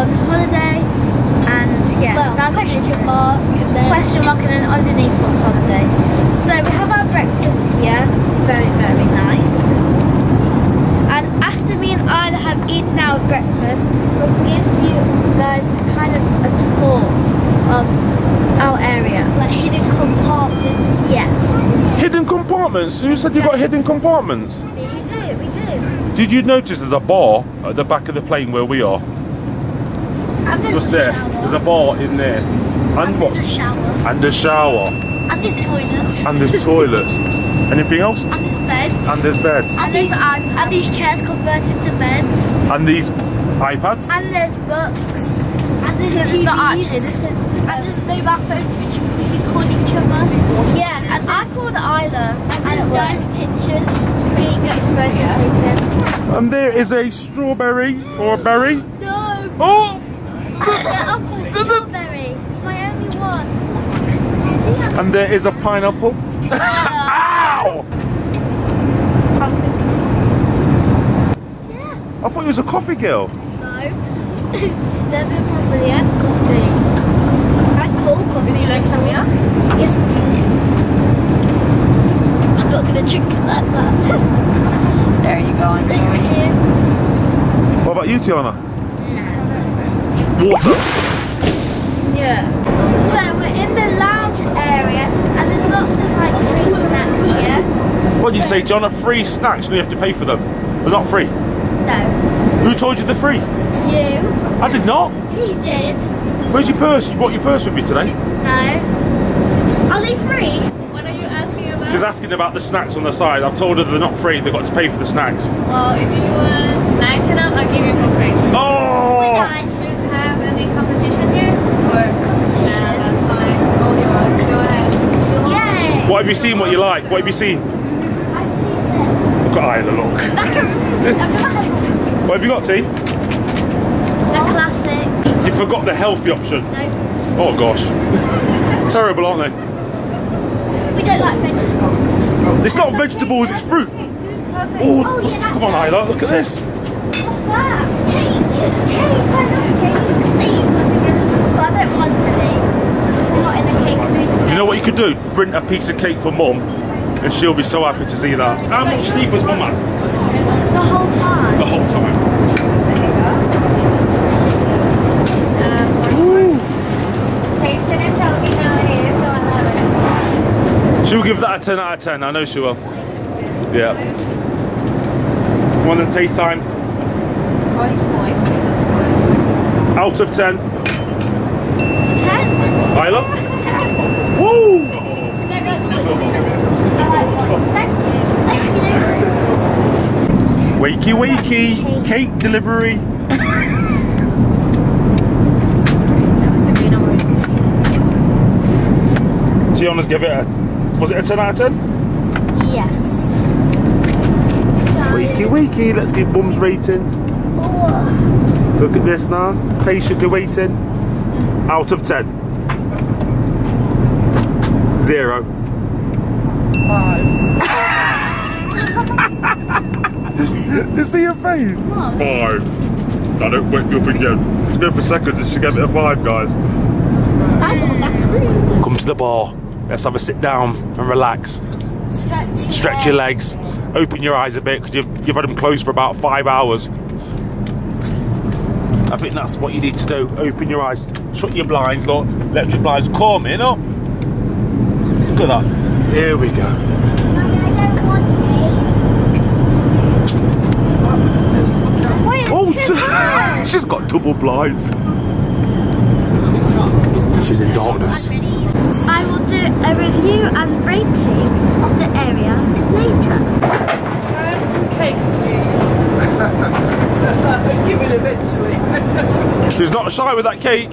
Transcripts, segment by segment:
on holiday and yeah, Well, that's question mark. and then- question mark and then underneath was holiday. So we have our breakfast here, very very nice. And after me and Isla have eaten our breakfast, we'll give you guys kind of a tour of our area. Like hidden compartments. Yes, Hidden compartments? Who said you got hidden compartments? we do, we do. Did you notice there's a bar at the back of the plane where we are? And there's Just there. shower. There's a bar in there. And what? There's a shower. And a shower. And there's toilets. And there's toilets. Anything else? And there's beds. And there's beds. And these, and these chairs converted to beds. And these iPads. And there's books. And there's This TVs. is not actually, this is and there's mobile phones which we can call each other. yeah. And I called Isla And and there's it nice worked. pictures. We got photo taken. And there is a strawberry or a berry. No. Oh! Get off my strawberry. It's my only one. And there is a pineapple. Ow! Yeah. I thought you was a coffee girl. No. She's never probably had coffee. I call coffee. Would you like some milk? Yes, please. I'm not gonna drink it like that. There you go, enjoy. What about you, Tiana? Water. Yeah. So we're in the lounge area and there's lots of like free snacks here. What did you say, Tiana? Free snacks, and you have to pay for them. They're not free. No. Who told you they're free? You? I did not. He did. Where's your purse? You brought your purse with you today? No. Are they free? What are you asking about? She's asking about the snacks on the side. I've told her they're not free. They've got to pay for the snacks. Well, if you were nice enough, I'll give you for free. Oh! Guys, Do you have any competition here? Or competition? Nah, that's fine. All yours. Go ahead. Yay. What have you seen? What you like? What have you seen? I see this. Look at Isla, look. what have you got, T? The classic. You forgot the healthy option. No. Oh gosh. Terrible, aren't they? We don't like vegetables. It's not vegetables, it's fruit. Oh, Oh, yeah, come on, Isla, look at this. What's that? Cake. Cake. I love cake. Cake. But I don't want any. Because I'm not in a cake mood Do you know what you could do? Print a piece of cake for mum, and she'll be so happy to see that. How much sleep was mum at? The whole time. The whole time. Taste it and tell me how it is, so I'll it. She'll give that a 10 out of 10, I know she will. Yeah. One then taste time. Oh, it's moist. It looks moist. Out of 10. Ten. Isla? Woo! Very nice. Thank you. Thank you. Wakey wakey, cake delivery. Tiana's give it a, was it a 10 out of 10? Yes. Wakey wakey, let's give mum's rating. Look at this now, patiently waiting. Out of 10. Zero. Five. You see your face? Five. I don't wake you up again. Let's go for seconds and she gave it a five, guys. Come to the bar. Let's have a sit down and relax. Stretch, Stretch your legs. Open your eyes a bit because you've, you've had them closed for about five hours. I think that's what you need to do. Open your eyes. Shut your blinds, look. Electric blinds. Come in, up. Look at that. Here we go. Mummy, I don't want these. Wait, it's Oh, too bright. she's got double blinds. She's in darkness. I will do a review and rating of the area later. Can I have some cake, please? Give it eventually. She's not shy with that cake.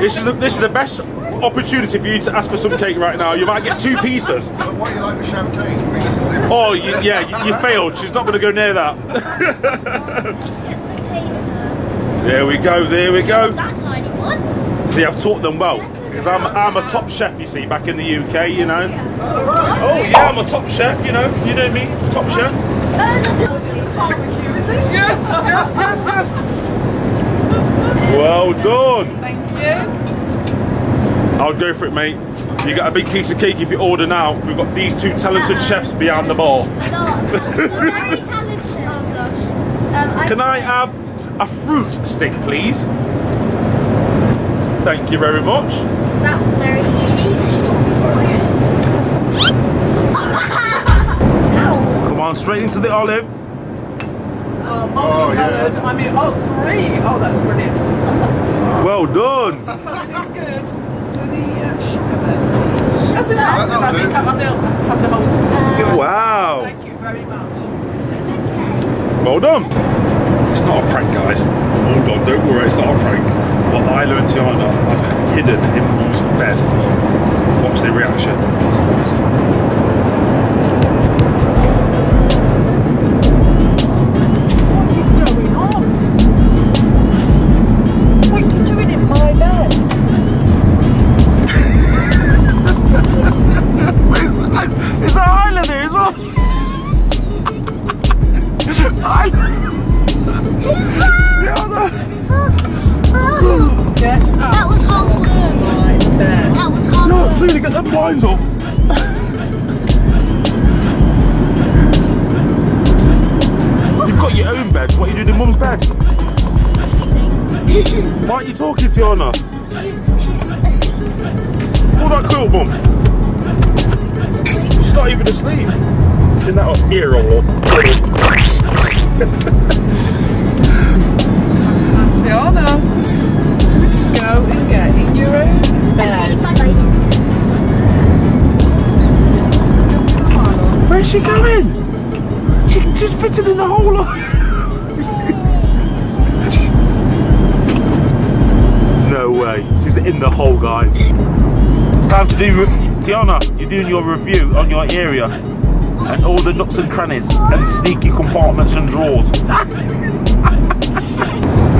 This is the, this is the best opportunity for you to ask for some cake right now. You might get two pieces. But why do you like the champagne? I mean, this is the Oh, you, yeah, you, you failed. She's not going to go near that. There we go, there we go. That tiny one. See, I've taught them well. Because I'm, I'm a top chef, you see, back in the UK, you know. Oh, yeah, I'm a top chef, you know. You know me, top chef. Barbecue, is it? Yes, yes, yes, yes. Well done. Thank you. I'll go for it, mate. You got a big piece of cake if you order now. We've got these two talented chefs behind the bar. Very talented. Oh. Um, I Can I have a fruit stick, please? Thank you very much. That was very easy. Come on, straight into the olive. Oh, multicoloured. I mean, oh, three. Oh, that's brilliant. Well done. Multicoloured is good. The then. That's enough. I think I've the, the most. Wow. Thank you very much. Well done. It's not a prank, guys. Hold on, don't worry, it's not a prank. What Isla and Tiana are hidden in Mum's bed. Watch their reaction. Get the blinds up. You've got your own bed. What are you doing in Mum's bed? Why aren't you talking, Tiana? She's, she's asleep. Pull that quilt, Mum. She's not even asleep. In that up here or Tiana, go and get in your own bed. Where's she going? She just fitted in the hole. no way. She's in the hole, guys. It's time to do. Tiana, you're doing your review on your area and all the nooks and crannies and sneaky compartments and drawers.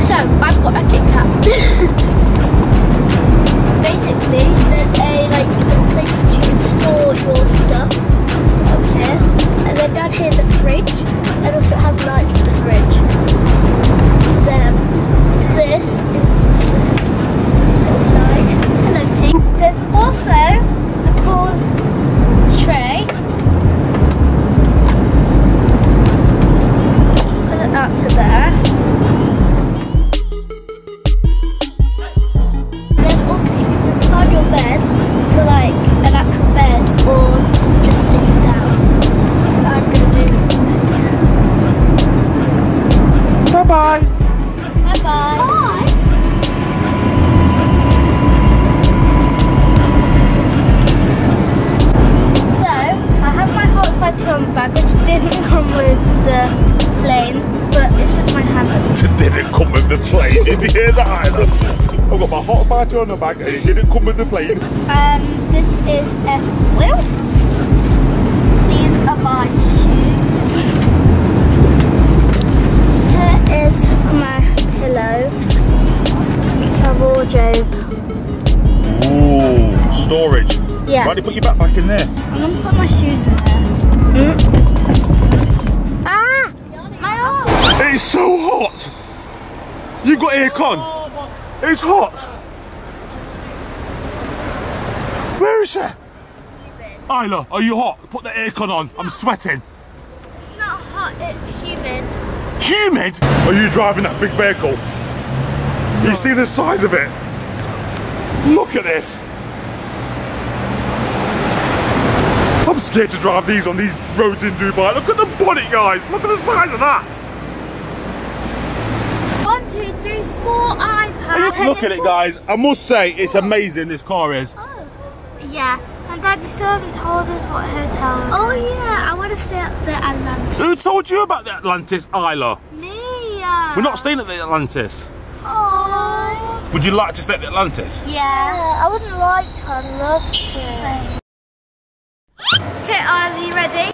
So, I've got a Kit Kat. Basically, there's a like little place that you can store your stuff up here. Down here is a fridge. And also has Did you hear that either? I've got my hot party on the bag and it didn't come with the plane. Um, this is a quilt. These are my shoes. Here is my pillow. It's a wardrobe. Ooh, storage. Yeah. Why do you put your backpack in there? I'm gonna put my shoes in there. Ah! My arm! It's so hot. You've got aircon. It's hot. Where is she? Isla, are you hot? Put the aircon on. I'm sweating. It's not hot, it's humid. Humid? Are you driving that big vehicle? You see the size of it? Look at this. I'm scared to drive these on these roads in Dubai. Look at the bonnet, guys. Look at the size of that. One, two, three, four iPads. Look at it, guys. I must say, it's amazing. This car is. Yeah, and Dad, you still haven't told us what hotel. Oh yeah, I want to stay at the Atlantis. Who told you about the Atlantis, Isla? Me. uh, We're not staying at the Atlantis. Oh. Would you like to stay at the Atlantis? Yeah. I wouldn't like to. I'd love to. Okay, are you ready?